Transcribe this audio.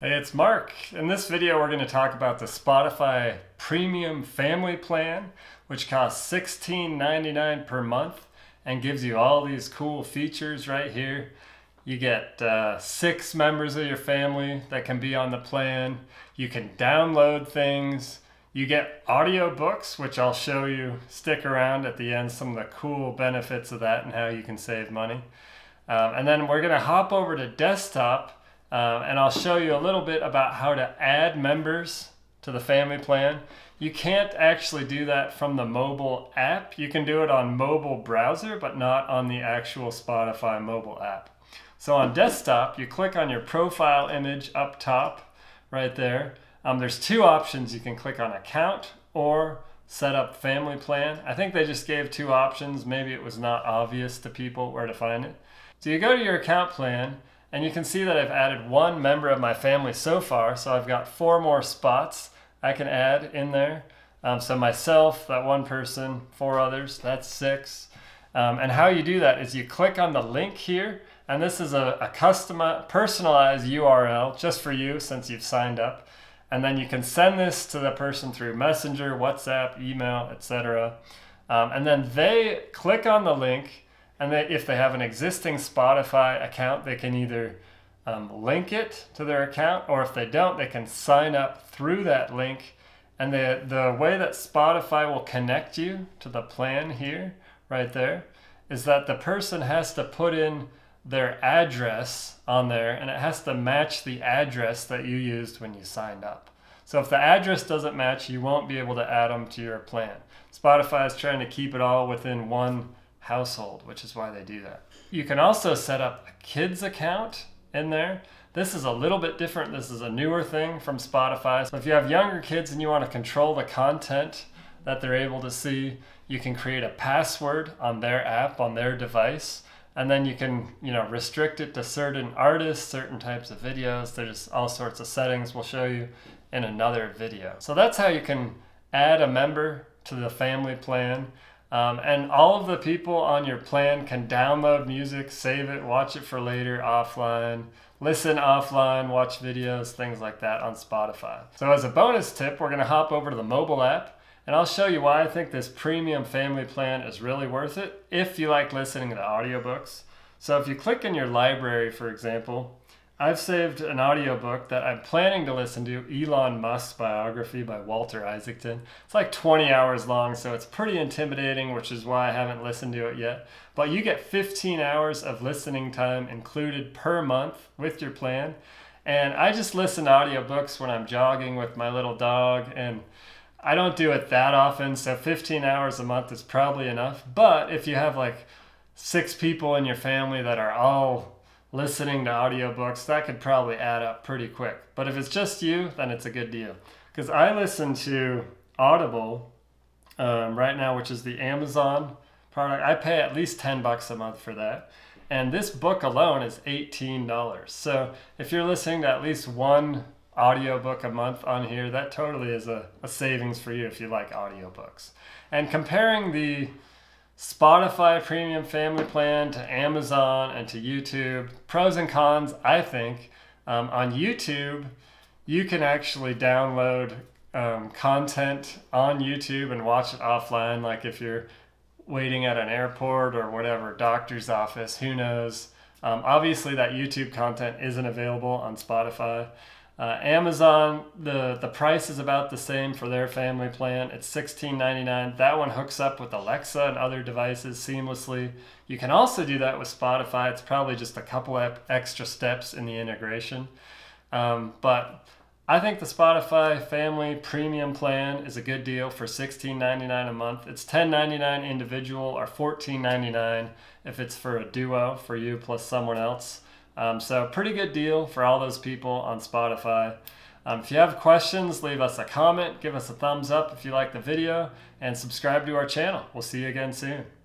Hey, it's Mark. In this video, we're going to talk about the Spotify Premium Family Plan, which costs $16.99 per month and gives you all these cool features right here. You get uh, six members of your family that can be on the plan. You can download things. You get audiobooks, which I'll show you. Stick around at the end, some of the cool benefits of that and how you can save money. Um, and then we're going to hop over to desktop um, and I'll show you a little bit about how to add members to the family plan. You can't actually do that from the mobile app. You can do it on mobile browser, but not on the actual Spotify mobile app. So on desktop, you click on your profile image up top right there. Um, there's two options. You can click on account or set up family plan. I think they just gave two options. Maybe it was not obvious to people where to find it. So you go to your account plan and you can see that I've added one member of my family so far. So I've got four more spots I can add in there. Um, so myself, that one person, four others, that's six. Um, and how you do that is you click on the link here, and this is a, a custom, personalized URL just for you since you've signed up. And then you can send this to the person through Messenger, WhatsApp, email, etc. Um, and then they click on the link and they, if they have an existing Spotify account, they can either um, link it to their account, or if they don't, they can sign up through that link. And the, the way that Spotify will connect you to the plan here, right there, is that the person has to put in their address on there and it has to match the address that you used when you signed up. So if the address doesn't match, you won't be able to add them to your plan. Spotify is trying to keep it all within one household, which is why they do that. You can also set up a kids account in there. This is a little bit different. This is a newer thing from Spotify. So if you have younger kids and you want to control the content that they're able to see, you can create a password on their app, on their device, and then you can, you know, restrict it to certain artists, certain types of videos. There's all sorts of settings we'll show you in another video. So that's how you can add a member to the family plan. Um, and all of the people on your plan can download music, save it, watch it for later offline, listen offline, watch videos, things like that on Spotify. So as a bonus tip, we're going to hop over to the mobile app and I'll show you why I think this premium family plan is really worth it if you like listening to audiobooks. So if you click in your library, for example, I've saved an audiobook that I'm planning to listen to, Elon Musk's biography by Walter Isaacson. It's like 20 hours long, so it's pretty intimidating, which is why I haven't listened to it yet. But you get 15 hours of listening time included per month with your plan. And I just listen to audiobooks when I'm jogging with my little dog, and I don't do it that often, so 15 hours a month is probably enough. But if you have like six people in your family that are all listening to audiobooks, that could probably add up pretty quick. But if it's just you, then it's a good deal. Because I listen to Audible um, right now, which is the Amazon product. I pay at least 10 bucks a month for that. And this book alone is $18. So if you're listening to at least one audiobook a month on here, that totally is a, a savings for you if you like audiobooks. And comparing the Spotify Premium Family Plan to Amazon and to YouTube. Pros and cons, I think. Um, on YouTube, you can actually download um, content on YouTube and watch it offline, like if you're waiting at an airport or whatever, doctor's office, who knows. Um, obviously, that YouTube content isn't available on Spotify. Uh, Amazon, the, the price is about the same for their family plan. It's $16.99. That one hooks up with Alexa and other devices seamlessly. You can also do that with Spotify. It's probably just a couple extra steps in the integration. Um, but I think the Spotify family premium plan is a good deal for $16.99 a month. It's $10.99 individual or $14.99 if it's for a duo for you plus someone else. Um, so pretty good deal for all those people on Spotify. Um, if you have questions, leave us a comment, give us a thumbs up if you like the video, and subscribe to our channel. We'll see you again soon.